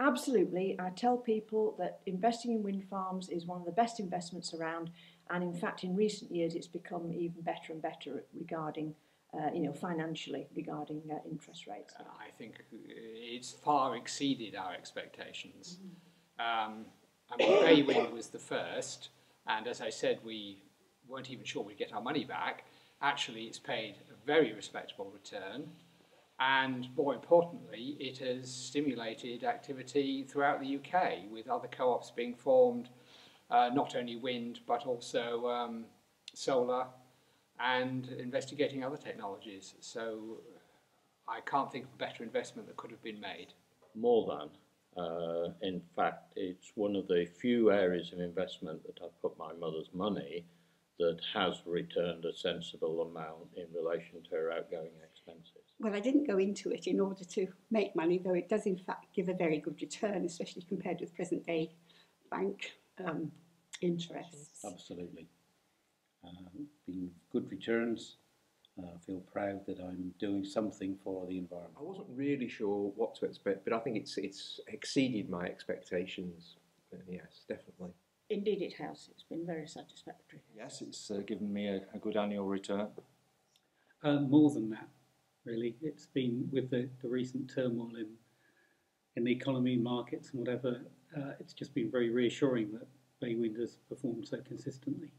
Absolutely. I tell people that investing in wind farms is one of the best investments around, and in fact, in recent years, it's become even better and better regarding, uh, you know, financially regarding uh, interest rates. I think it's far exceeded our expectations. Mm-hmm. Um, I mean, Baywind was the first, and as I said, we weren't even sure we'd get our money back. Actually, it's paid a very respectable return and more importantly, it has stimulated activity throughout the UK with other co-ops being formed, uh, not only wind but also um, solar and investigating other technologies. So I can't think of a better investment that could have been made. More than. Uh, in fact, it's one of the few areas of investment that I've put my mother's money that has returned a sensible amount in relation to her outgoing expenses well, I didn't go into it in order to make money, though it does in fact give a very good return, especially compared with present day bank um, interests. Absolutely. Uh, been good returns. Uh, I feel proud that I'm doing something for the environment. I wasn't really sure what to expect, but I think it's it's exceeded my expectations. yes, definitely. Indeed, it has. It's been very satisfactory. Yes, it's uh, given me a, a, good annual return. Uh, more than that, really. It's been with the, the recent turmoil in in the economy, markets, and whatever. Uh, it's just been very reassuring that Baywind has performed so consistently.